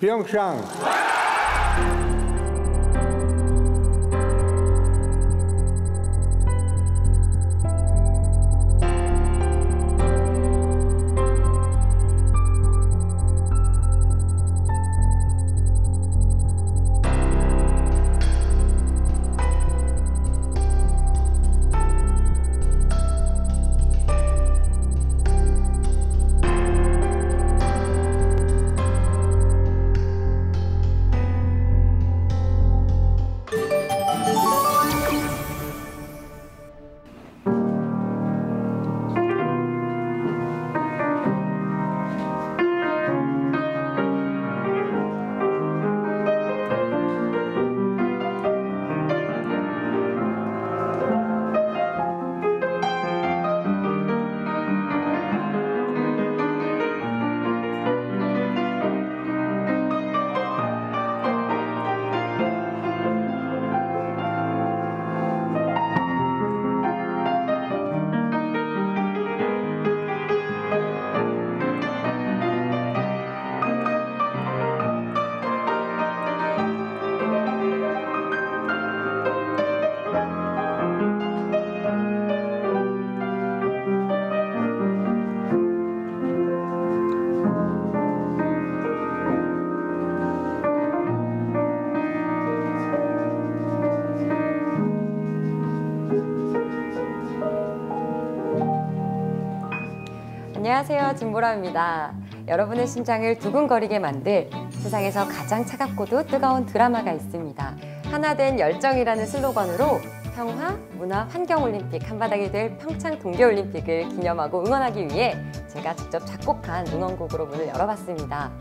평창 안녕하세요. 진보라입니다. 여러분의 심장을 두근거리게 만들 세상에서 가장 차갑고도 뜨거운 드라마가 있습니다. 하나된 열정이라는 슬로건으로 평화, 문화, 환경올림픽 한바닥이 될 평창 동계올림픽을 기념하고 응원하기 위해 제가 직접 작곡한 응원곡으로 문을 열어봤습니다.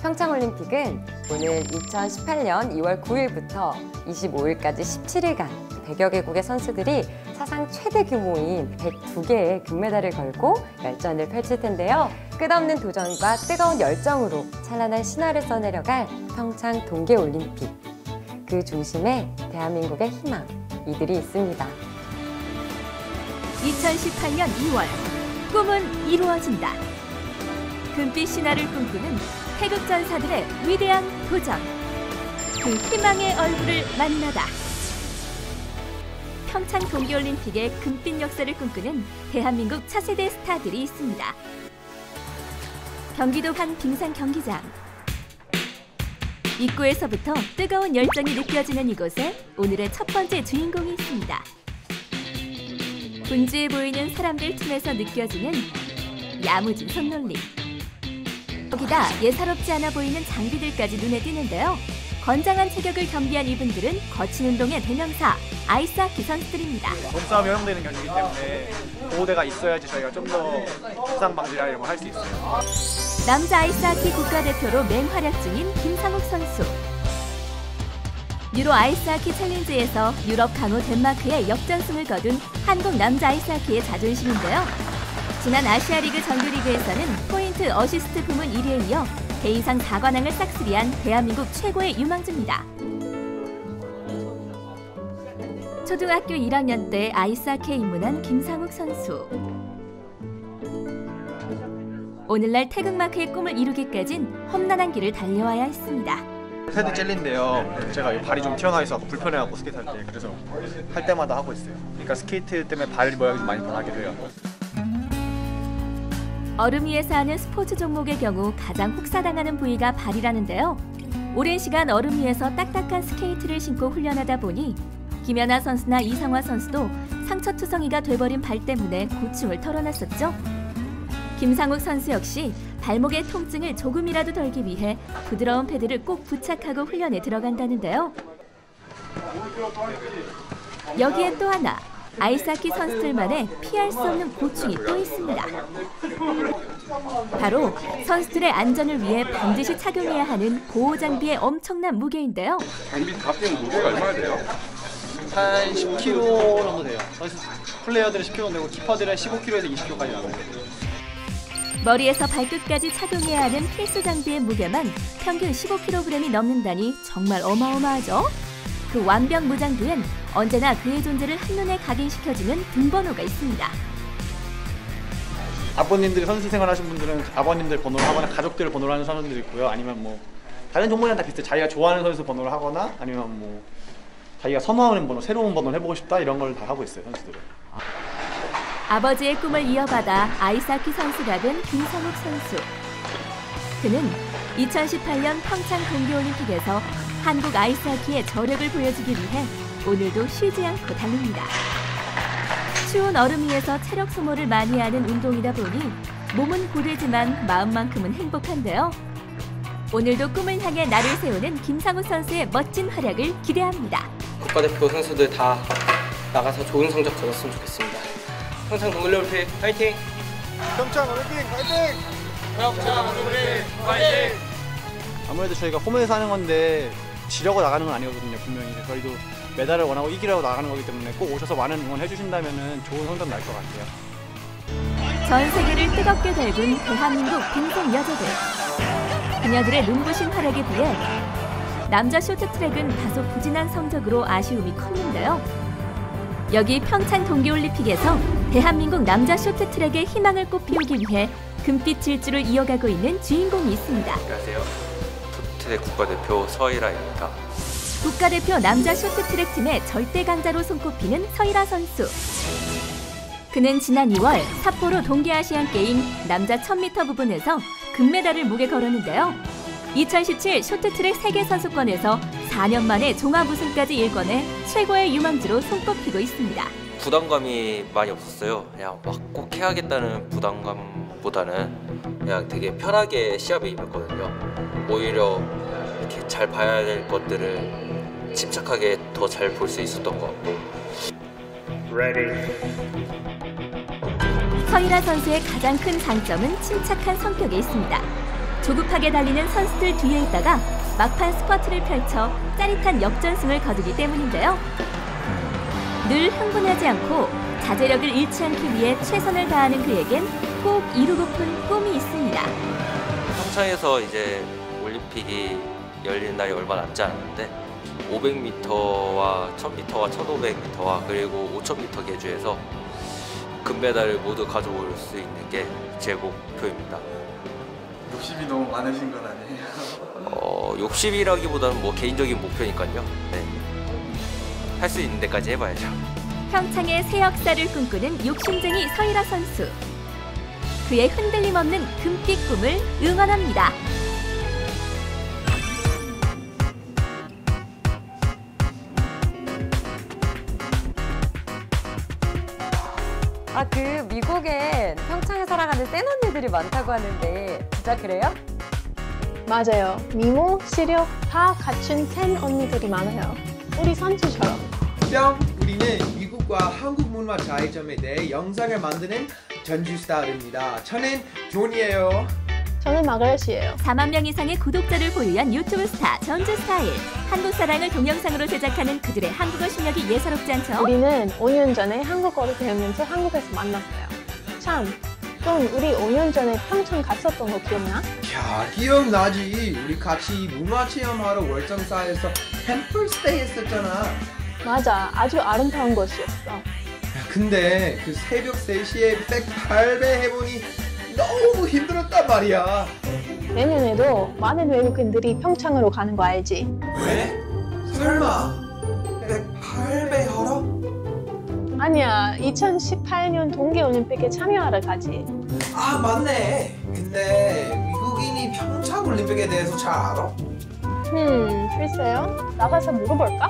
평창올림픽은 오늘 2018년 2월 9일부터 25일까지 17일간 100여 개국의 선수들이 사상 최대 규모인 102개의 금메달을 걸고 열전을 펼칠 텐데요. 끝없는 도전과 뜨거운 열정으로 찬란한 신화를 써내려갈 평창 동계올림픽. 그 중심에 대한민국의 희망, 이들이 있습니다. 2018년 2월 꿈은 이루어진다. 금빛 신화를 꿈꾸는 태극전사들의 위대한 도전. 그 희망의 얼굴을 만나다. 평창 동계올림픽의 금빛 역사를 꿈꾸는 대한민국 차세대 스타들이 있습니다. 경기도 한 빙상 경기장. 입구에서부터 뜨거운 열정이 느껴지는 이곳에 오늘의 첫 번째 주인공이 있습니다. 분주해 보이는 사람들 틈에서 느껴지는 야무진 손놀림. 거기다 예사롭지 않아 보이는 장비들까지 눈에 띄는데요. 건장한 체격을 겸비한 이분들은 거친 운동의 대명사 아이스하키 선수들입니다. 몸싸움이 허용되는 경기이기 때문에 보호대가 있어야지 저희가 좀 더 부상 방지나 이런 걸 할 수 있어요. 남자 아이스하키 국가대표로 맹활약 중인 김상욱 선수. 유로 아이스하키 챌린지에서 유럽 강호 덴마크에 역전승을 거둔 한국 남자 아이스하키의 자존심인데요. 지난 아시아리그 정규리그에서는 포인트 어시스트 부문 1위에 이어 대이상 4관왕을 싹쓸이한 대한민국 최고의 유망주입니다. 초등학교 1학년 때 아이스하키에 입문한 김상욱 선수. 오늘날 태극마크의 꿈을 이루기까진 험난한 길을 달려와야 했습니다. 패드 젤리인데요. 제가 이 발이 좀 튀어나와 있어서 불편해갖고 스케이트 할 때 그래서 할 때마다 하고 있어요. 그러니까 스케이트 때문에 발 모양이 좀 많이 변하게 돼요. 얼음 위에서 하는 스포츠 종목의 경우 가장 혹사당하는 부위가 발이라는데요. 오랜 시간 얼음 위에서 딱딱한 스케이트를 신고 훈련하다 보니 김연아 선수나 이상화 선수도 상처투성이가 돼버린 발 때문에 고충을 털어놨었죠. 김상욱 선수 역시 발목의 통증을 조금이라도 덜기 위해 부드러운 패드를 꼭 부착하고 훈련에 들어간다는데요. 여기에 또 하나 아이스하키 선수들만의 피할 수 없는 고충이 또 있습니다. 바로 선수들의 안전을 위해 반드시 착용해야 하는 보호 장비의 엄청난 무게인데요. 장비 다 합치면 무게가 얼마나 돼요? 한 10kg 정도 돼요. 플레이어들은 10kg 되고 키퍼들은 15kg에서 20kg까지 나와요. 머리에서 발끝까지 착용해야 하는 필수 장비의 무게만 평균 15kg이 넘는다니 정말 어마어마하죠. 그 완벽 무장부엔 언제나 그의 존재를 한눈에 각인시켜주는 등번호가 있습니다. 아버님들이 선수 생활하신 분들은 아버님들 번호를 하거나 가족들 번호를 하는 사람들이 있고요. 아니면 뭐 다른 종목이랑 다 비슷해. 자기가 좋아하는 선수 번호를 하거나 아니면 뭐 자기가 선호하는 번호, 새로운 번호를 해보고 싶다 이런 걸 다 하고 있어요 선수들은. 아버지의 꿈을 이어받아 아이스하키 선수가 된 김상욱 선수. 그는 2018년 평창 동계올림픽에서 한국 아이스하키의 저력을 보여주기 위해 오늘도 쉬지 않고 달립니다. 추운 얼음 위에서 체력 소모를 많이 하는 운동이다 보니 몸은 고되지만 마음만큼은 행복한데요. 오늘도 꿈을 향해 나를 세우는 김상욱 선수의 멋진 활약을 기대합니다. 국가대표 선수들 다 나가서 좋은 성적 거뒀으면 좋겠습니다. 평창 동계올림픽 파이팅! 아무래도 저희가 홈에서 하는 건데 지려고 나가는 건 아니거든요 분명히. 저희도 메달을 원하고 이기려고 나가는 거기 때문에 꼭 오셔서 많은 응원해 주신다면 좋은 성적 날 것 같아요. 전 세계를 뜨겁게 달군 대한민국 빙상 여자들. 그녀들의 눈부신 활약에 비해 남자 쇼트트랙은 다소 부진한 성적으로 아쉬움이 컸는데요. 여기 평창 동계올림픽에서 대한민국 남자 쇼트트랙의 희망을 꽃피우기 위해 금빛 질주를 이어가고 있는 주인공이 있습니다. 안녕하세요. 토트랙 국가대표 서일아입니다. 국가대표 남자 쇼트트랙 팀의 절대 강자로 손꼽히는 서일아 선수. 그는 지난 2월 삿포로 동계아시안 게임 남자 1000m 부분에서 금메달을 목에 걸었는데요. 2017 쇼트트랙 세계 선수권에서 4년 만에 종합 우승까지 일궈내 최고의 유망주로 손꼽히고 있습니다. 부담감이 많이 없었어요. 그냥 막 꼭 해야겠다는 부담감보다는 그냥 되게 편하게 시합에 임했거든요. 오히려 이렇게 잘 봐야 될 것들을 침착하게 더 잘 볼 수 있었던 것 같고 서일아 선수의 가장 큰 장점은 침착한 성격에 있습니다. 조급하게 달리는 선수들 뒤에 있다가 막판 스쿼트를 펼쳐 짜릿한 역전승을 거두기 때문인데요. 늘 흥분하지 않고 자제력을 잃지 않기 위해 최선을 다하는 그에겐 꼭 이루고픈 꿈이 있습니다. 평창에서 이제 올림픽이 열리는 날이 얼마 남지 않았는데 500m와 1000m와 1500m와 그리고 5000m 계주에서 금메달을 모두 가져올 수 있는 게 제 목표입니다. 욕심이 너무 많으신 건 아니에요? 어, 욕심이라기보다는 뭐 개인적인 목표니까요. 네. 할 수 있는 데까지 해봐야죠. 평창의 새 역사를 꿈꾸는 욕심쟁이 서일아 선수. 그의 흔들림 없는 금빛 꿈을 응원합니다. 미국엔 평창에 살아가는 센 언니들이 많다고 하는데 진짜 그래요? 맞아요. 미모, 실력 다 갖춘 센 언니들이 많아요. 우리 선수처럼. 뿅! 우리는 미국과 한국 문화 차이점에 대해 영상을 만드는 전주 스타일입니다. 저는 존이에요. 저는 마그렛이에요. 4만 명 이상의 구독자를 보유한 유튜브 스타 전주 스타일. 한국 사랑을 동영상으로 제작하는 그들의 한국어 실력이 예사롭지 않죠? 우리는 5년 전에 한국어를 배우면서 한국에서 만났어요. 참, 좀 우리 5년 전에 평창 갔었던 거 기억나? 야 기억나지? 우리 같이 문화 체험하러 월정사에서 템플스테이 했었잖아. 맞아, 아주 아름다운 곳이었어. 야, 근데 그 새벽 3시에 108배 해보니 너무 힘들었단 말이야. 내년에도 많은 외국인들이 평창으로 가는 거 알지? 왜? 설마 108배 하러? 아니야, 2018년 동계올림픽에 참여하러 가지. 아 맞네. 근데 미국인이 평창 올림픽에 대해서 잘 알아? 음, 글쎄요. 나가서 물어볼까?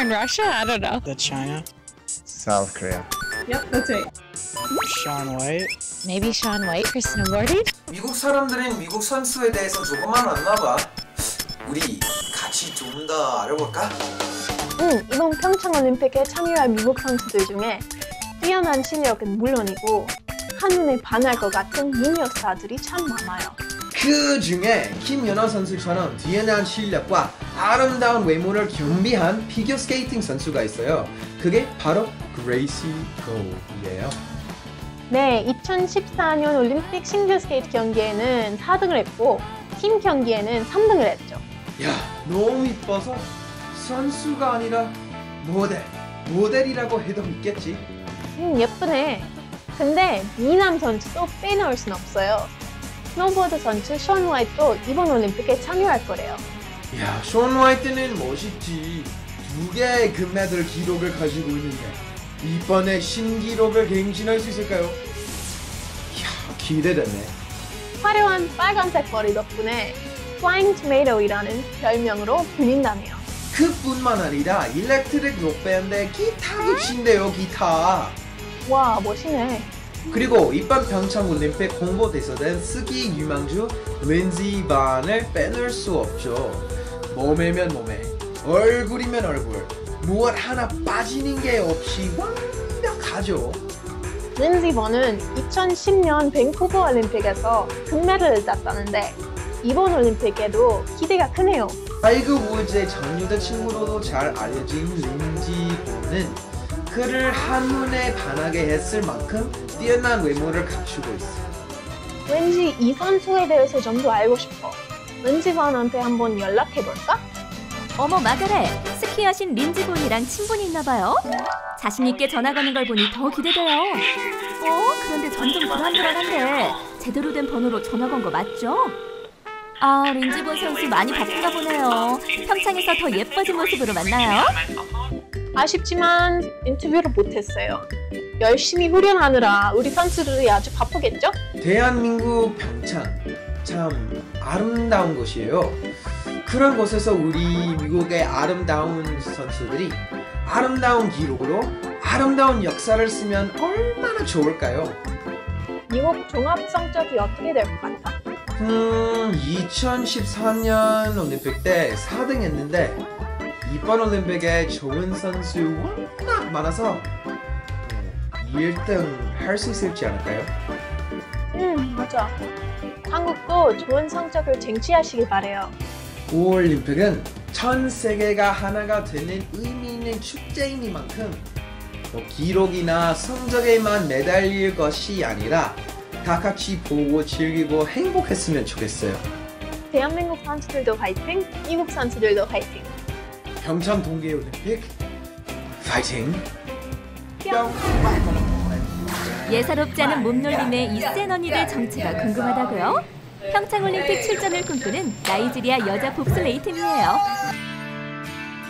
In Russia? I don't know. That's China. South Korea. Yep, that's it. Sean White. Maybe Sean White for snowboarding? 미국 사람들은 미국 선수에 대해서 조금만 아나 봐. 우리 같이 좀 더 알아볼까? 응, 이번 평창 올림픽에 참여할 미국 선수들 중에 뛰어난 실력은 물론이고 한눈에 반할 것 같은 미녀 스타들이 참 많아요. 그 중에 김연아 선수처럼 뛰어난 실력과 아름다운 외모를 겸비한 피겨 스케이팅 선수가 있어요. 그게 바로 그레이시 고이에요. 네, 2014년 올림픽 싱글 스케이트 경기에는 4등을 했고 팀 경기에는 3등을 했죠. 야, 너무 이뻐서 선수가 아니라 모델, 모델이라고 해도 믿겠지. 음, 예쁘네. 근데 미남 선수도 빼놓을 순 없어요. 스노보드 선수 션 화이트도 이번 올림픽에 참여할 거래요. 야, 션 화이트는 멋있지. 두 개의 금메달 기록을 가지고 있는데 이번에 신기록을 갱신할 수 있을까요? 이야, 기대되네. 화려한 빨간색 머리 덕분에 Flying Tomato이라는 별명으로 불린다네요. 그뿐만 아니라 일렉트릭 록밴드의 기타도 친대요, 기타. 와 멋이네. 그리고 이번 평창 올림픽 홍보대사된 스키 유망주 린지 반을 빼놓을 수 없죠. 몸매면 몸매, 얼굴이면 얼굴, 무엇 하나 빠지는 게 없이 완벽하죠. 린지 본은 2010년 밴쿠버 올림픽에서 금메달을 땄다는데 이번 올림픽에도 기대가 크네요. 타이거 우즈의 전 여자 친구로도 잘 알려진 린지 본은 그를 한눈에 반하게 했을 만큼 뛰어난 외모를 갖추고 있어요. 왠지 이 선수에 대해서 좀 더 알고 싶어. 린지 번한테 한번 연락해볼까? 어머 마가렛, 스키 여신 린지 본이랑 친분이 있나 봐요. 자신 있게 전화 거는 걸 보니 더 기대돼요. 어? 그런데 점점 불안불안한데 제대로 된 번호로 전화 건 거 맞죠? 아, 린지 본 선수 많이 바쁜가 보네요. 평창에서 더 예뻐진 모습으로 만나요. 아쉽지만 인터뷰를 못했어요. 열심히 훈련하느라 우리 선수들이 아주 바쁘겠죠? 대한민국 평창 참 아름다운 곳이에요. 그런 곳에서 우리 미국의 아름다운 선수들이 아름다운 기록으로 아름다운 역사를 쓰면 얼마나 좋을까요? 미국 종합 성적이 어떻게 될 것 같아? 음, 2014년 올림픽 때 4등 했는데 이번 올림픽에 좋은 선수 워낙 많아서 1등 할 수 있을지 않을까요? 음 맞아. 한국도 좋은 성적을 쟁취하시길 바래요. 올림픽은 전 세계가 하나가 되는 의미 있는 축제이니만큼 뭐 기록이나 성적에만 매달릴 것이 아니라 다 같이 보고 즐기고 행복했으면 좋겠어요. 대한민국 선수들도 화이팅, 미국 선수들도 화이팅. 평창 동계올림픽 파이팅! 뿅! 예사롭지 않은 몸놀림의 이센 언니들 정체가 궁금하다고요? 평창올림픽 출전을 꿈꾸는 나이지리아 여자 봅슬레이 팀이에요.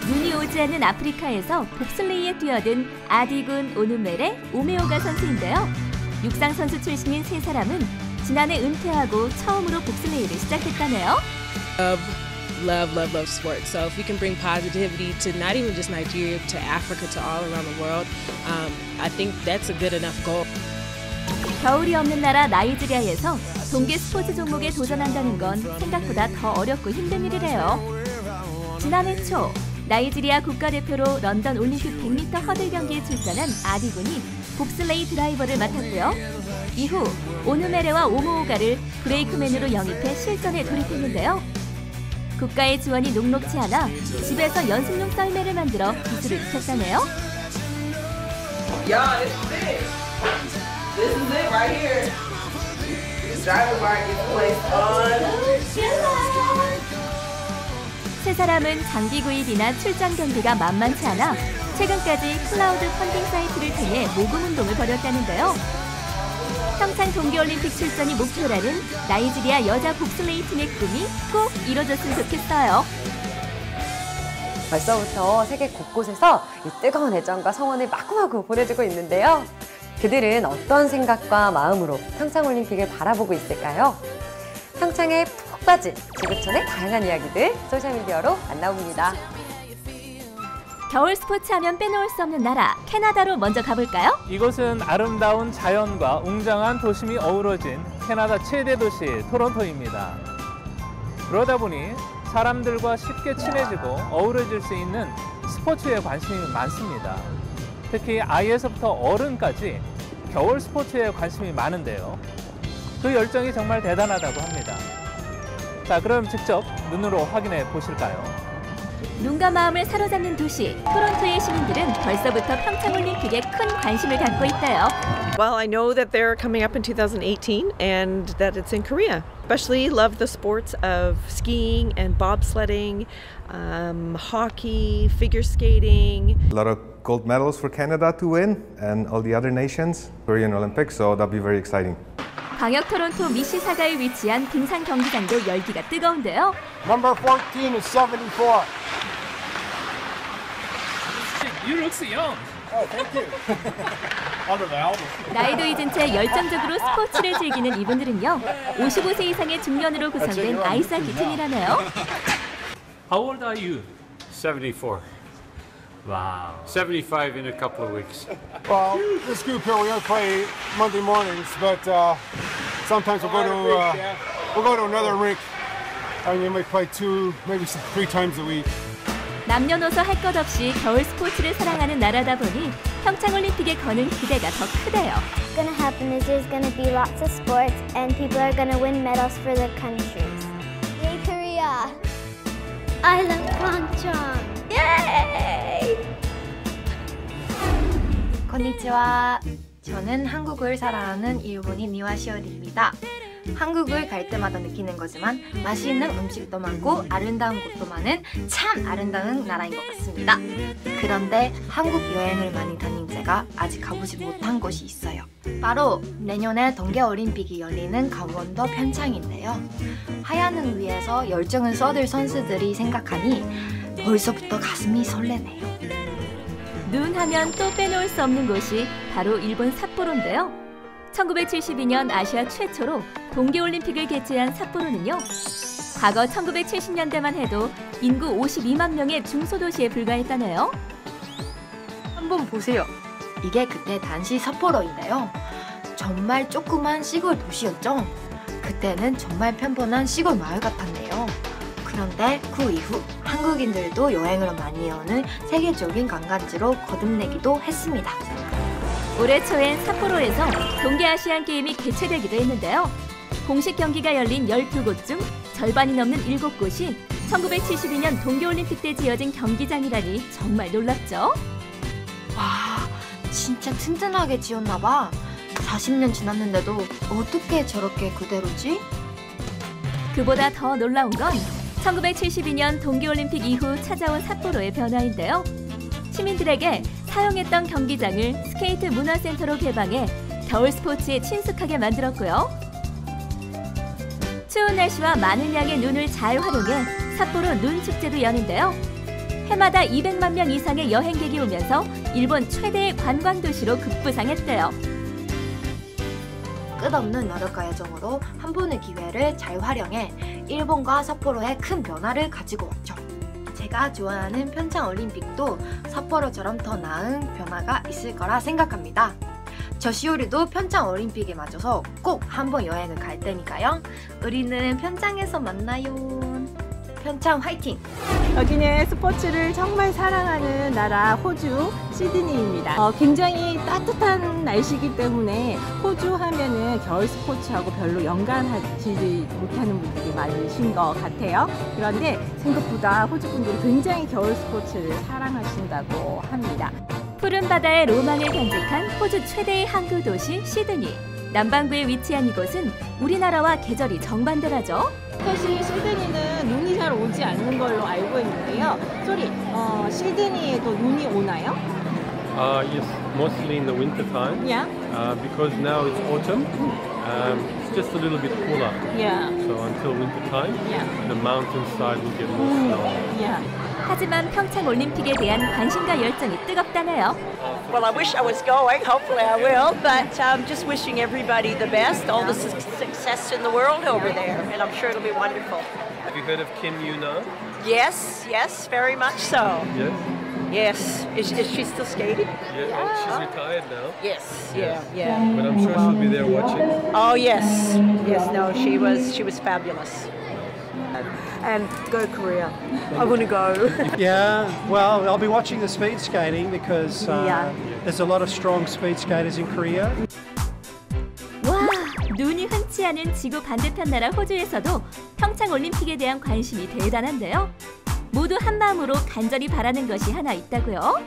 눈이 오지 않는 아프리카에서 봅슬레이에 뛰어든 아디군 오누멜의 오메오가 선수인데요. 육상 선수 출신인 세 사람은 지난해 은퇴하고 처음으로 봅슬레이를 시작했다네요. Love, love, love, love sports. So if we can bring positivity to not even just Nigeria, to Africa, to all around the world, um, I think that's a good enough goal. 겨울이 없는 나라 나이지리아에서 동계 스포츠 종목에 도전한다는 건 생각보다 더 어렵고 힘든 일이래요. 지난해 초 나이지리아 국가대표로 런던 올림픽 100m 허들 경기에 출전한 아디군이 봅슬레이 드라이버를 맡았고요. 이후 오누메레와 오모오가를 브레이크맨으로 영입해 실전에 돌입했는데요. 국가의 지원이 녹록치 않아 집에서 연습용 썰매를 만들어 기술을 익혔다네요. Y'all, this is it. This is it right here. Driver on. 세 사람은 장비 구입이나 출전 경비가 만만치 않아 최근까지 크라우드 펀딩 사이트를 통해 모금 운동을 벌였다는데요. 평창 동계올림픽 출전이 목표라는 나이지리아 여자 봅슬레이 팀의 꿈이 꼭 이뤄졌으면 좋겠어요. 벌써부터 세계 곳곳에서 이 뜨거운 애정과 성원을 마구마구 보내주고 있는데요. 그들은 어떤 생각과 마음으로 평창올림픽을 바라보고 있을까요? 평창에 푹 빠진 지구촌의 다양한 이야기들 소셜미디어로 만나봅니다. 겨울 스포츠 하면 빼놓을 수 없는 나라 캐나다로 먼저 가볼까요? 이곳은 아름다운 자연과 웅장한 도심이 어우러진 캐나다 최대 도시 토론토입니다. 그러다 보니 사람들과 쉽게 친해지고 어우러질 수 있는 스포츠에 관심이 많습니다. 특히 아이에서부터 어른까지 겨울 스포츠에 관심이 많은데요. 그 열정이 정말 대단하다고 합니다. 자, 그럼 직접 눈으로 확인해 보실까요? 눈과 마음을 사로잡는 도시 토론토의 시민들은 벌써부터 평창올림픽에 큰 관심을 갖고 있대요. Well, I know that they're coming up in 2018 and that it's in Korea. Especially love the sports of skiing and bobsledding, um, hockey, figure skating. A lot of gold medals for Canada to win and all the other nations, Korean Olympics, so that'll be very exciting. 광역 토론토 미시 사가에 위치한 빙상 경기장도 열기가 뜨거운데요. Number 14 is 74. You look so young. Oh, thank you. Under the album. 나이도 잊은 채 열정적으로 스포츠를 즐기는 이분들은요. 55세 이상의 중년으로 구성된 아이스하키 팀이라네요. How old are you? 74. Wow. 75 in a couple of weeks. Well, this group here, we only play Monday mornings, but uh, sometimes we'll go to uh, we'll go to another rink, and then we play two, maybe some- three times a week. 남녀노소 할 것 없이 겨울 스포츠를 사랑하는 나라다 보니 평창올림픽에 거는 기대가 더 크대요. What's gonna happen is there's gonna be lots of sports and people are gonna win medals for their countries. Yay, Korea! I love Pyeongchang! Konnichiwa. 저는 한국을 사랑하는 일본인 니와시오리입니다. 한국을 갈 때마다 느끼는 거지만 맛있는 음식도 많고 아름다운 곳도 많은 참 아름다운 나라인 것 같습니다. 그런데 한국 여행을 많이 다닌 제가 아직 가보지 못한 곳이 있어요. 바로 내년에 동계올림픽이 열리는 강원도 평창인데요. 하얀 위에서 열정을 쏟을 선수들이 생각하니 벌써부터 가슴이 설레네요. 눈 하면 또 빼놓을 수 없는 곳이 바로 일본 삿포로인데요. 1972년 아시아 최초로 동계올림픽을 개최한 삿포로는요. 과거 1970년대만 해도 인구 52만 명의 중소도시에 불과했다네요. 한번 보세요. 이게 그때 당시 삿포로인데요. 정말 조그만 시골 도시였죠. 그때는 정말 편편한 시골 마을 같았네요. 그런데 그 이후 한국인들도 여행을 많이 오는 세계적인 관광지로 거듭내기도 했습니다. 올해 초엔 삿포로에서 동계아시안 게임이 개최되기도 했는데요. 공식 경기가 열린 12곳 중 절반이 넘는 7곳이 1972년 동계올림픽 때 지어진 경기장이라니 정말 놀랍죠? 와, 진짜 튼튼하게 지었나 봐. 40년 지났는데도 어떻게 저렇게 그대로지? 그보다 더 놀라운 건 1972년 동계올림픽 이후 찾아온 삿포로의 변화인데요. 시민들에게 사용했던 경기장을 스케이트 문화센터로 개방해 겨울 스포츠에 친숙하게 만들었고요. 추운 날씨와 많은 양의 눈을 잘 활용해 삿포로 눈 축제도 여는데요. 해마다 200만 명 이상의 여행객이 오면서 일본 최대의 관광 도시로 급부상했대요. 끝없는 노력과 애정으로 한 번의 기회를 잘 활용해 일본과 삿포로에 큰 변화를 가지고 왔죠. 제가 좋아하는 평창 올림픽도 삿포로처럼 더 나은 변화가 있을 거라 생각합니다. 저 시오리도 평창 올림픽에 맞춰서 꼭 한번 여행을 갈 테니까요. 우리는 평창에서 만나요. 평창 화이팅! 여기는 스포츠를 정말 사랑하는 나라 호주 시드니입니다. 어, 굉장히 따뜻한 날씨이기 때문에 호주 하면은 겨울 스포츠하고 별로 연관하지 못하는 분들이 많으신 것 같아요. 그런데 생각보다 호주 분들이 굉장히 겨울 스포츠를 사랑하신다고 합니다. 푸른 바다의 로망을 간직한 호주 최대의 항구 도시 시드니. 남반구에 위치한 이곳은 우리나라와 계절이 정반대라죠. 사실 시드니는 잘 오지 않는 걸로 알고 있는데요. 소리, 어, 시드니에도 눈이 오나요? Uh, yes, mostly in the winter time. Yeah. Uh, because now it's autumn, um, it's just a little bit cooler. Yeah. So until winter time, Yeah. the mountainside will get more 음, snow. yeah. 하지만 평창 올림픽에 대한 관심과 열정이 뜨겁다네요. Well, I wish I was going. Hopefully, I will. But um, just wishing everybody the best, all the su- success in the world over there, and I'm sure it'll be wonderful. Have you heard of Kim Yuna? Yes, yes, very much so. Yes. Yes. Is, is she still skating? Yeah, well, she's retired now. Yes. Yeah. Yeah. But I'm sure she'll be there watching. Oh yes, yes. No, she was. She was fabulous. and go Korea. I want to go. yeah, well, I'll be watching the speed skating because uh, Yeah. there's a lot of strong speed skaters in Korea. 않은 지구 반대편 나라 호주에서도 평창 올림픽에 대한 관심이 대단한데요. 모두 한 마음으로 간절히 바라는 것이 하나 있다고요.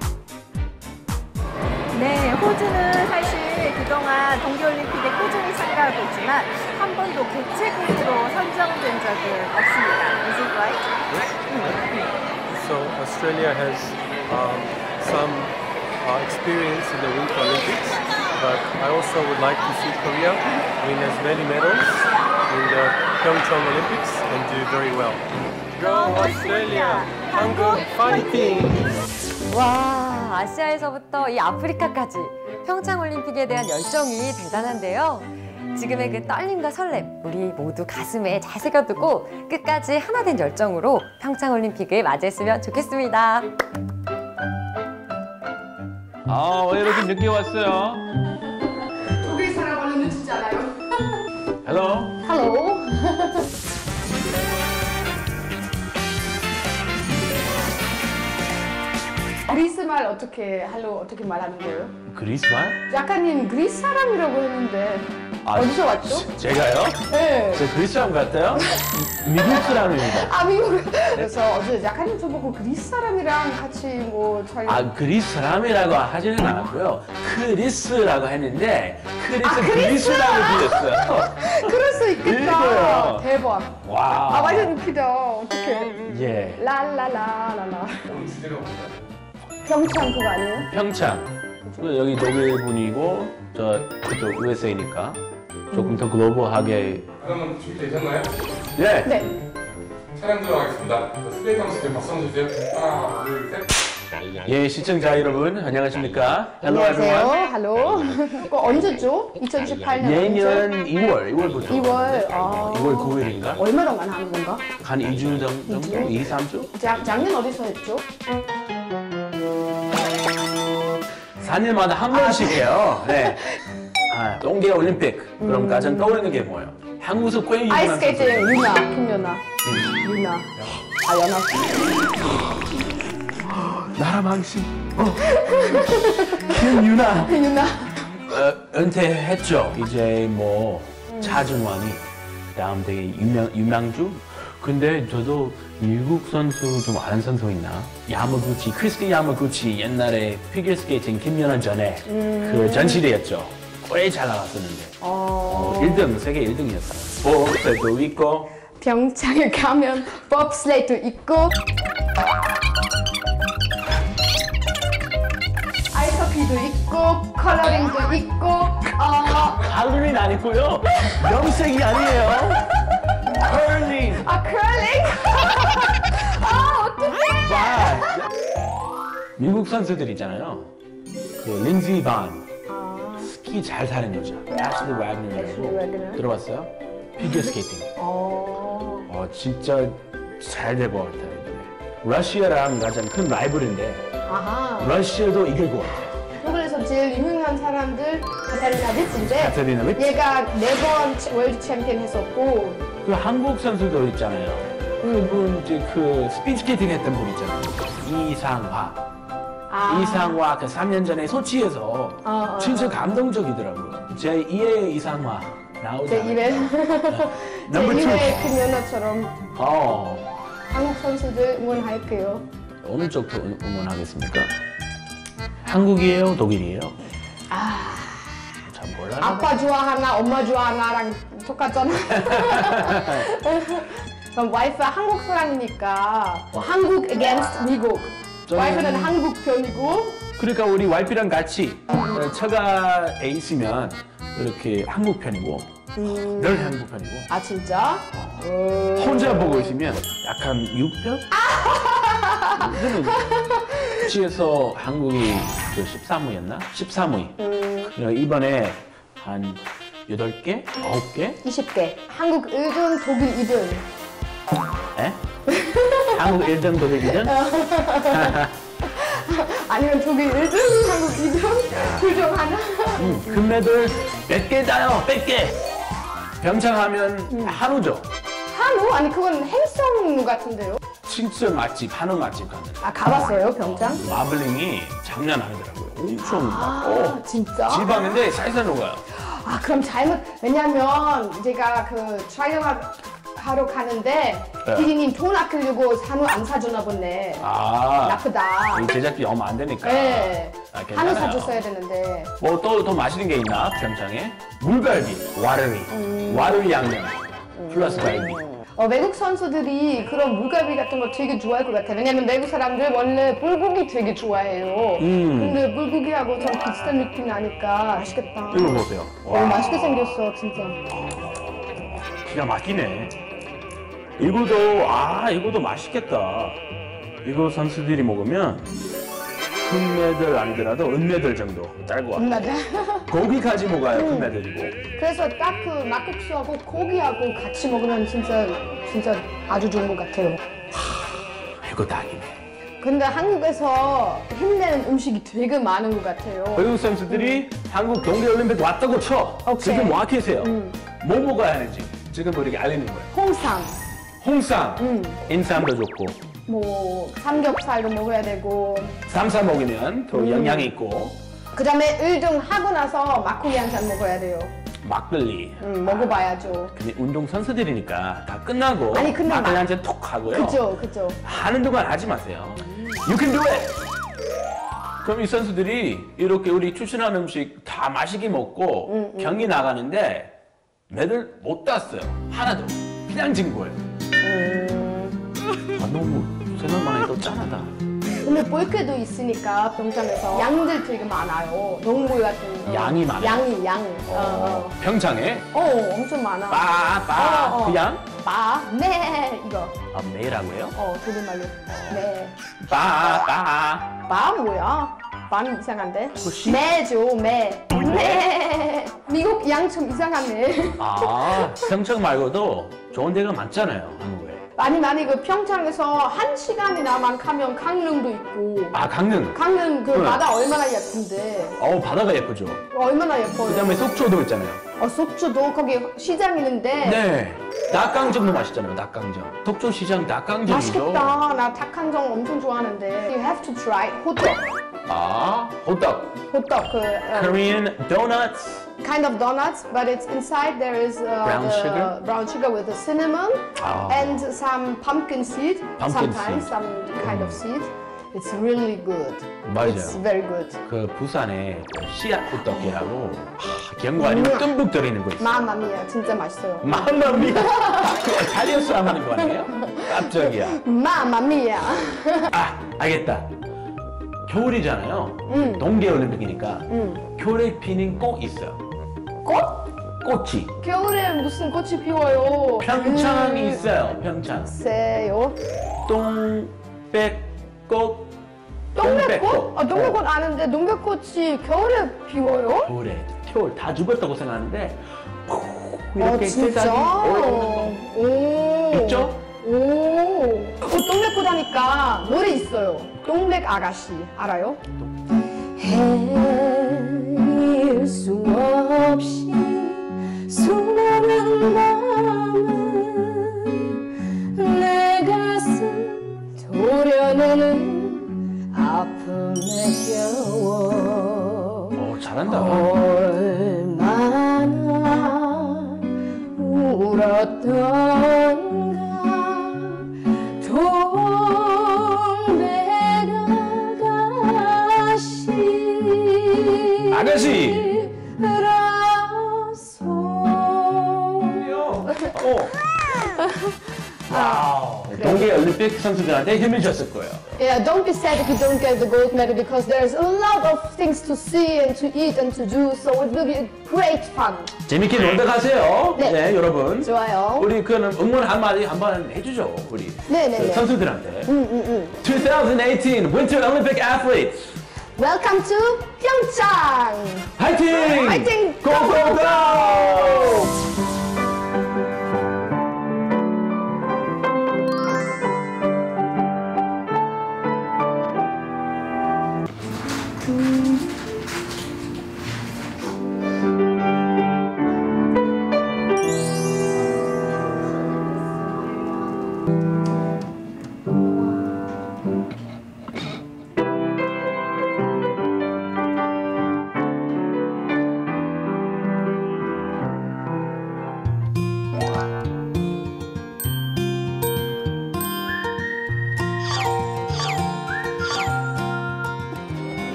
네, 호주는 사실 그동안 동계올림픽에 꾸준히 참가하고 있지만 한 번도 개최국으로 선정된 적은 없습니다. Is it right? So Australia has um, some uh, experience in the Winter Olympics. But I also would like to see Korea win as many medals in the Pyeongchang Olympics and do very well. Go Australia! 한국 fighting! 와, 아시아에서부터 이 아프리카까지 평창 올림픽에 대한 열정이 대단한데요. 지금의 그 떨림과 설렘, 우리 모두 가슴에 잘 새겨두고 끝까지 하나 된 열정으로 평창 올림픽을 맞이했으면 좋겠습니다. 아, 왜 이렇게 늦게 왔어요? 독일 사람 원래 늦지 않아요? Hello. Hallo. 그리스 말 어떻게 Hallo 어떻게 말하는 거예요? 그리스 말? 작가님 그리스 사람이라고 했는데 아, 어디서 왔죠? 제가요? 네. 저 그리스 사람 같아요? 미국 사람입니다. 아 미국. 그래서 어제 작가님 저보고 그리스 사람이랑 같이 뭐 저희 아 그리스 사람이라고 하지는 않았고요. 크리스라고 했는데 크리스 아, 그리스! 그리스라고 들렸어요. 그럴 수 있겠다. 대박. 와. 아 완전 웃기다. 어떡해. 예. 랄랄라라라. 평창 그거 아니에요? 평창. 그 여기 독일 분이고 저 그쪽 USA니까 조금 더 글로벌하게. 그러면 준비되셨나요? 예. 네. 촬영 들어가겠습니다. 스테이크 형식 박수 한번 주세요. 하나, 둘, 셋. 예 시청자 여러분 안녕하십니까? Hello 안녕하세요. everyone. 할로. 그거 언제죠? 2018년 내년 2월 2월부터. 2월. 아. 2월 9일인가? 얼마 동안 하는 건가? 한 2주 정도? 2, 3주? 작, 작년 어디서 했죠? 4년마다 한 번씩 해요. 네. 아, 동계 올림픽. 그럼 가장 떠오르는 게 뭐예요? 한국에서 꽤 유명한 아이스케이팅 선수. 유나, 김연아. 유나. 아, 연아. 나라 망신. 어. 김유나. 유나. 어, 은퇴했죠. 이제 뭐 차준환이 다음 되게 유명 유망주. 근데 저도 미국 선수 좀 아는 선수 있나? 야마구치, 크리스티 야마구치 옛날에 피겨 스케이팅 김연아 전에 음. 그 전 시대였죠. 꽤 잘 나갔었는데. 어. 어, 1등, 세계 1등이었어요. 보스도 있고 평창에 가면 봅슬레이도 있고 아이스하키도 있고 컬러링도 있고 어, 가을은 아니고요. 염색이 아니에요. 컬링. 아 컬링? 아 어떡해 와. 미국 선수들 있잖아요. 그 린지 반. 스키 잘 타는 여자. 애슐리 와그너라고 들어봤어요? 피겨 스케이팅. 어. 어, 진짜 잘 될 것 같아요. 이번에. 러시아랑 가장 큰 라이벌인데 아하 러시아도 이길 것 같아요. 독일에서 제일 유명한 사람들 카타리나 비츠인데 카타리나 비츠? 얘가 네 번 월드 챔피언 했었고 그 한국 선수도 있잖아요. 그분 이제 그 스피드 스케이팅 했던 분 있잖아요. 이상화. 아. 이상화 그 3년 전에 소치에서 어, 어, 진짜 감동적이더라고요. 제 2의 이상화 제 나오잖아요. 제 Number two. 입에 김연아처럼 어, 한국 선수들 응원할게요. 어느 쪽도 응- 응원하겠습니까? 한국이에요, 독일이에요? 아, 몰라요. 아빠 좋아하나 엄마 좋아하나랑 똑같잖아. 그럼 와이프 한국 사람이니까 뭐 한국 against 미국. 저는- 와이프는 한국 편이고 그러니까 우리 와이프랑 같이 어, 처가 에 있으면 이렇게 한국 편이고 음, 늘 한국 편이고 아 진짜? 혼자 보고 있으면 약간 육편? 저는 취해서 한국이 그 13위였나? 13위. 음, 이번에 한 8개? 9개? 20개. 한국 1등, 독일 2등. 에? 한국 1등, 독일 2등? 아니면 독일 1등, 한국 2등, 둘 중 하나. 음, 금메달 100개 따요, 100개! 병창하면 음. 한우죠. 한우? 아니 그건 행성 같은데요? 진짜 맛집, 한우 맛집 가는. 아 가봤어요 병장? 마블링이 장난 아니더라고요. 엄청 막, 아 어, 진짜? 지방인데 살살 녹아요. 아 그럼 잘못 왜냐면 제가 그 촬영 하러 가는데 네. 피디님 돈 아끼려고 한우 안 사주나 보네. 아. 나쁘다. 이 제작비 얼마 안 되니까. 네. 아, 한우 괜찮아요. 사줬어야 되는데. 뭐 또 더 맛있는 게 있나? 평창에? 물갈비, 와르리, 음. 와르리 양념, 플러스 갈비. 어, 외국 선수들이 그런 물갈비 같은 거 되게 좋아할 것 같아요. 왜냐면 외국 사람들 원래 불고기 되게 좋아해요. 음. 근데 불고기하고 좀 비슷한 느낌이 나니까 맛있겠다. 이거 보세요. 어, 맛있게 생겼어, 진짜. 기가 막히네. 이거도 아 이거도 맛있겠다. 이거 선수들이 먹으면 금메달 아니더라도 은메달 정도 딸것 같아. 맞아. 고기까지 먹어야 음. 금메달이고. 그래서 딱 그 막국수하고 고기하고 같이 먹으면 진짜 진짜 아주 좋은 것 같아요. 이거 딱이네. 근데 한국에서 힘내는 음식이 되게 많은 것 같아요. 외국 선수들이 한국 동계올림픽 왔다고 쳐. 오케이. 지금 와 계세요. 음. 뭐 먹어야 하는지 지금 우리가 알리는 거예요. 홍삼, 홍삼, 음. 인삼도 좋고 뭐 삼겹살도 먹어야 되고 삼삼 먹으면 더 음. 영양이 있고 그 다음에 1등 하고 나서 막고기 한잔 먹어야 돼요. 막걸리. 음, 먹어봐야죠. 근데 운동 선수들이니까 다 끝나고 아니, 근데 막걸리 막- 한 잔 톡 하고요. 그죠, 그죠. 하는 동안 하지 마세요. You can do it. 그럼 이 선수들이 이렇게 우리 추천한 음식 다 맛있게 먹고 음, 음. 경기 나가는데 메달 못 땄어요. 하나도. 그냥 진 거예요. 음. 아, 너무 생각만 해도 짠하다. 근데 볼케도 있으니까 평창에서 양들 되게 많아요. 동물 같은 거. 양이 많아요? 양이 양. 어, 평창에 어. 어, 엄청 많아. 빠, 빠, 어, 어. 그 양? 빠, 네 이거. 아, 매라고요? 어, 두루말로. 네. 빠, 빠. 빠 뭐야? 빠는 이상한데? 혹시? 매죠, 매. 매. 미국 양 좀 이상하네. 아, 평창 말고도 좋은 데가 많잖아요, 한국에. 아니, 아니, 그 평창에서 한 시간이나만 가면 강릉도 있고. 아, 강릉. 강릉 그 네. 바다 얼마나 예쁜데. 어, 바다가 예쁘죠. 얼마나 예뻐요. 그 다음에 속초도 있잖아요. 어, 속초도 거기 시장 있는데. 네. 닭강정도 맛있잖아요, 닭강정. 속초 시장 닭강정이죠. 맛있겠다. 나 닭한정 엄청 좋아하는데. You have to try 호떡. 아, 호떡. 호떡 그 어, Korean donuts. Kind of donuts, but it's inside there is uh, Brown the sugar? brown sugar with the cinnamon Ah. and some pumpkin seed. Pumpkin sometimes seed. some kind of seed. It's really good. 맞아요. It's very good. 그 부산에 그 씨앗 호떡이라고 아, 견과류 음. 듬뿍 들어있는 거 있어요. 마마미야 진짜 맛있어요. 마마미야. 그 사람 하는 거 아니에요? 깜짝이야. 마마미야. 아, 알겠다. 겨울이잖아요. 음. 동계 올림픽이니까 음. 겨울에 피는 꽃 있어요. 꽃? 꽃이. 겨울에 무슨 꽃이 피워요? 평창이 음. 있어요. 평창. 글쎄요. 동백꽃. 동백꽃? 아, 동백꽃 아는데 동백꽃이 겨울에 피워요? 겨울에 겨울 다 죽었다고 생각하는데 푹아 이렇게 진짜? 세상이 올라오는 거 오. 있죠? 오. 어, 동백꽃 하니까 노래 있어요. 동백 아가씨 알아요? 헤 일수 없이 수많은 마음을 내 가슴 도려내는 아픔에 겨워 어, 잘한다. 얼마나 울었던가 동백 아가씨 아가씨. 어. 와우. 동계 올림픽 선수들한테 힘을 줬을 거예요. Yeah, don't be sad if you don't get the gold medal because there's a lot of things to see and to eat and to do, so it will be a great fun. 재밌게 놀다 가세요. 네. 여러분. 좋아요. 우리 그는 응원 한마디 한번 해주죠. 우리 네네네. 그 선수들한테. 음, 음, 음. 2018 Winter Olympic Athletes. Welcome to Pyeongchang. 화이팅! 화이팅! Go, go, go! 웅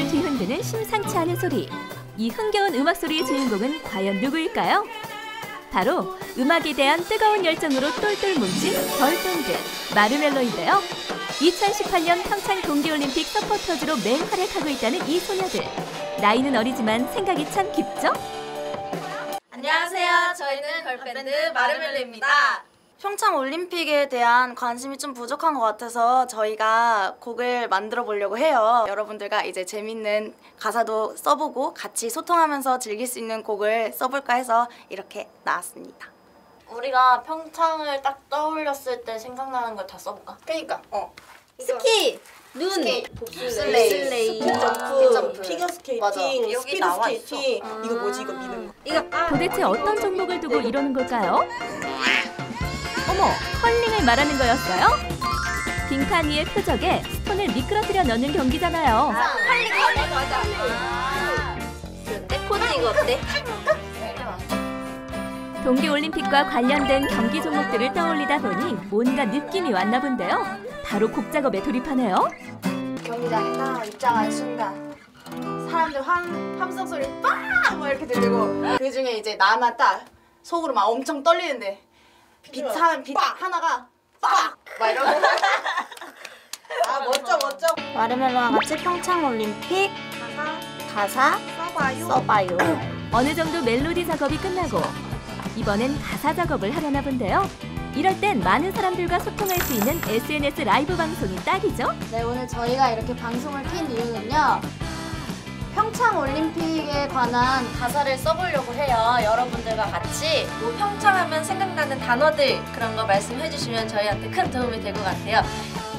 부심을 뒤흔드는 심상치 않은 소리. 이 흥겨운 음악 소리의 주인공은 과연 누구일까요? 바로 음악에 대한 뜨거운 열정으로 똘똘 뭉친 별똥들 마르멜로인데요. 2018년 평창 동계올림픽 서포터즈로 맹활약하고 있다는 이 소녀들. 나이는 어리지만 생각이 참 깊죠? 안녕하세요. 저희는 걸밴드 마르멜로입니다. 평창 올림픽에 대한 관심이 좀 부족한 것 같아서 저희가 곡을 만들어 보려고 해요. 여러분들과 이제 재밌는 가사도 써보고 같이 소통하면서 즐길 수 있는 곡을 써볼까 해서 이렇게 나왔습니다. 우리가 평창을 딱 떠올렸을 때 생각나는 걸 다 써볼까? 그니까 어 스키, 눈, 봅슬레이, 점프, 스키 점프. 피겨 스케이팅, 맞아. 여기 스피드 나와 스케이팅. 있어. 이거 뭐지 이거 미는 거. 이거 도대체 어떤 종목을 두고 이러는 걸까요? 어머, 컬링을 말하는 거였어요? 빈칸 위의 표적에 스톤을 미끄러뜨려 넣는 경기잖아요. 컬링 컬링 맞아. 근데 코드 이거 어때? 동계올림픽과 관련된 경기 종목들을 떠올리다 보니 뭔가 느낌이 왔나 본데요. 바로 곡 작업에 돌입하네요. 경기장에 딱 입장한 순간 사람들 함, 함성 소리 빵! 막 이렇게 들리고 그 중에 이제 나만 딱 속으로 막 엄청 떨리는데 빛, 한, 빛 하나가 빡! 막 이러고 아 멋져 멋져 마르멜로와 같이 평창 올림픽 가사 써봐요. 써봐요. 어느 정도 멜로디 작업이 끝나고 이번엔 가사 작업을 하려나 본데요. 이럴 땐 많은 사람들과 소통할 수 있는 SNS 라이브 방송이 딱이죠? 네 오늘 저희가 이렇게 방송을 킨 이유는요 평창 올림픽에 관한 가사를 써보려고 해요. 여러분들과 같이 뭐 평창하면 생각나는 단어들 그런 거 말씀해 주시면 저희한테 큰 도움이 될 것 같아요.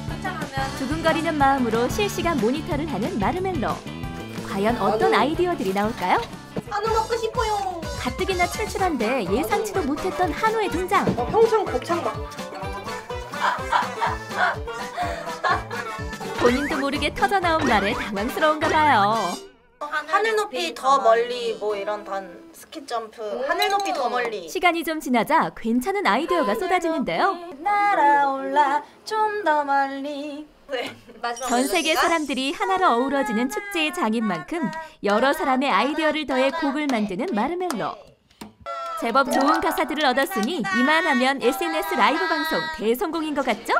평창하면 두근거리는 마음으로 실시간 모니터를 하는 마르멜로. 과연 어떤 아이디어들이 나올까요? 한우 먹고 싶어요. 가뜩이나 출출한데 예상치도 못했던 한우의 등장. 평창 곱창 막. 본인도 모르게 터져 나온 말에 당황스러운가 봐요. 하늘 높이 더 멀리 뭐 이런 단 스키 점프 하늘 높이 더 멀리 시간이 좀 지나자 괜찮은 아이디어가 쏟아지는데요. 날아올라 좀 더 멀리 네. 전 세계 사람들이 하나로 어우러지는 축제의 장인 만큼 여러 사람의 아이디어를 더해 곡을 만드는 마르멜로. 제법 좋은 가사들을 얻었으니 이만하면 SNS 라이브 방송 대성공인 것 같죠?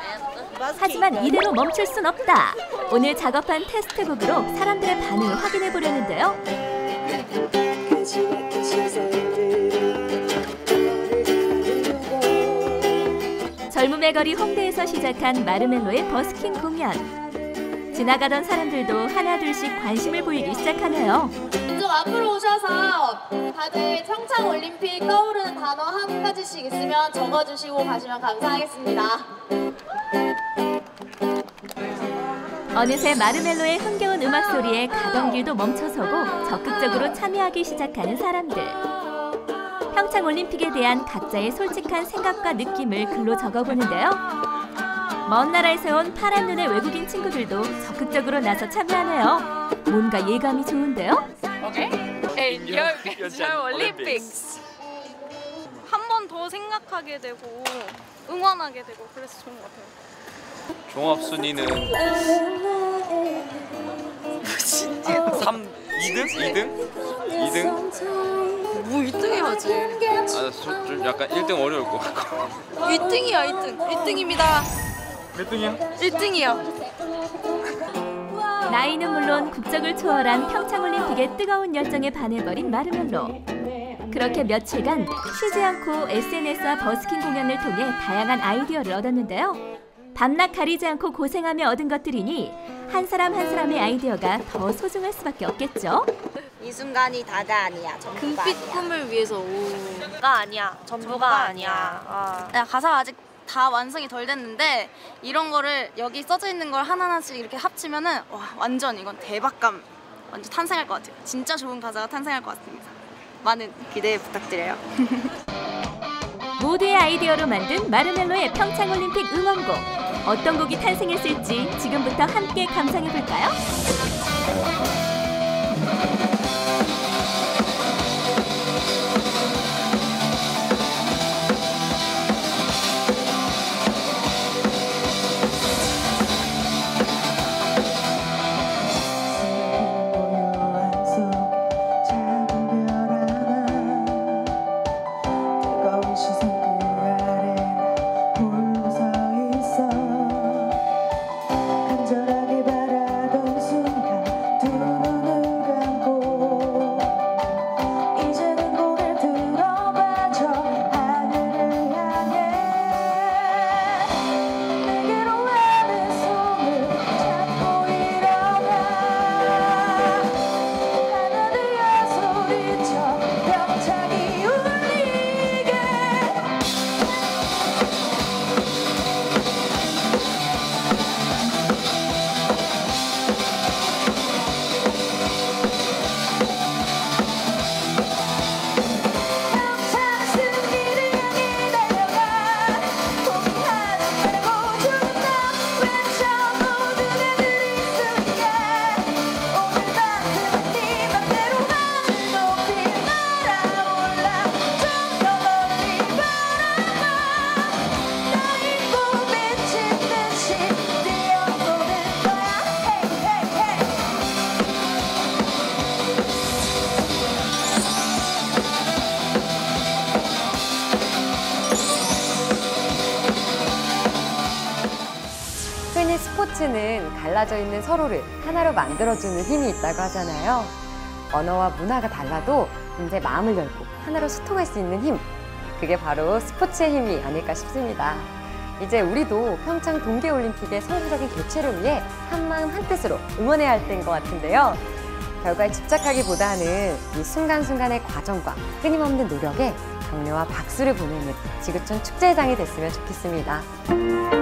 하지만 이대로 멈출 순 없다. 오늘 작업한 테스트곡으로 사람들의 반응을 확인해 보려는데요. 젊음의 거리 홍대에서 시작한 마르멜로의 버스킹 공연. 지나가던 사람들도 하나둘씩 관심을 보이기 시작하네요. 좀 앞으로 오셔서 다들 평창 올림픽 떠오르는 단어 한 가지씩 있으면 적어주시고 가시면 감사하겠습니다. 어느새 마르멜로의 흥겨운 음악 소리에 가던 길도 멈춰서고 적극적으로 참여하기 시작하는 사람들. 평창 올림픽에 대한 각자의 솔직한 생각과 느낌을 글로 적어보는데요. 먼 나라에서 온 파란 눈의 외국인 친구들도 적극적으로 나서 참여하네요. 뭔가 예감이 좋은데요? Your Pyeongchang Olympics. 한번 더 생각하게 되고 응원하게 되고 그래서 좋은 것 같아요. 종합 순위는 3 2등? 2등? 2등? 뭐 1등 해야지. 아, 저, 좀 약간 1등 어려울 것 같고. 1등이야 1등. 1등입니다. 몇 등이야? 1등이야. 나이는 물론 국적을 초월한 평창올림픽의 뜨거운 열정에 반해버린 마르멜로. 그렇게 며칠간 쉬지 않고 SNS와 버스킹 공연을 통해 다양한 아이디어를 얻었는데요. 밤낮 가리지 않고 고생하며 얻은 것들이니 한 사람 한 사람의 아이디어가 더 소중할 수밖에 없겠죠. 이 순간이 다가 아니야 전부가 금빛 아니야 꿈을 위해서 오가 아니야. 전부가 아니야. 아. 야, 가사가 아직 다 완성이 덜 됐는데 이런 거를 여기 써져 있는 걸 하나하나씩 이렇게 합치면은 와 완전 이건 대박감 완전 탄생할 것 같아요 진짜 좋은 가사가 탄생할 것 같습니다 많은 기대 부탁드려요 모두의 아이디어로 만든 마르멜로의 평창올림픽 응원곡. 어떤 곡이 탄생했을지 지금부터 함께 감상해볼까요? 갈라져 있는 서로를 하나로 만들어주는 힘이 있다고 하잖아요. 언어와 문화가 달라도 이제 마음을 열고 하나로 소통할 수 있는 힘. 그게 바로 스포츠의 힘이 아닐까 싶습니다. 이제 우리도 평창 동계올림픽의 성공적인 개최를 위해 한마음 한뜻으로 응원해야 할 때인 것 같은데요. 결과에 집착하기보다는 이 순간순간의 과정과 끊임없는 노력에 격려와 박수를 보내는 지구촌 축제장이 됐으면 좋겠습니다.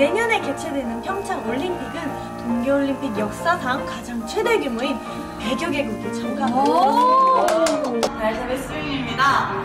내년에 개최되는 평창 올림픽은 동계올림픽 역사상 가장 최대 규모인 100여 개국이 참가합니다. 달잡의 스윙입니다.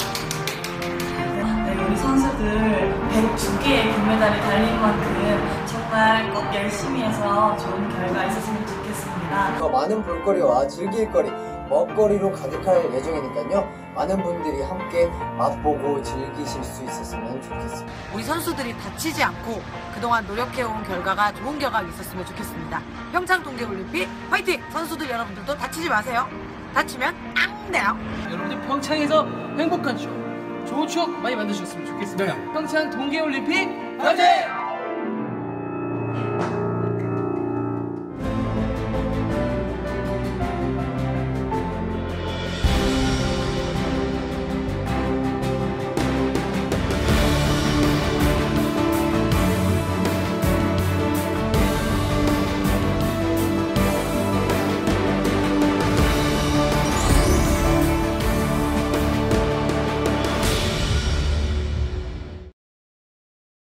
네, 우리 선수들 102개의 금메달이 달린 만큼 정말 꼭 열심히 해서 좋은 결과 있었으면 좋겠습니다. 더 많은 볼거리와 즐길거리, 먹거리로 가득할 예정이니까요. 많은 분들이 함께 맛보고 즐기실 수 있었으면 좋겠습니다. 우리 선수들이 다치지 않고 그동안 노력해온 결과가 좋은 결과가 있었으면 좋겠습니다. 평창 동계올림픽 화이팅! 선수들 여러분들도 다치지 마세요. 다치면 앙 돼요. 여러분들 평창에서 행복한 추억, 좋은 추억 많이 만드셨으면 좋겠습니다. 평창 동계올림픽 화이팅!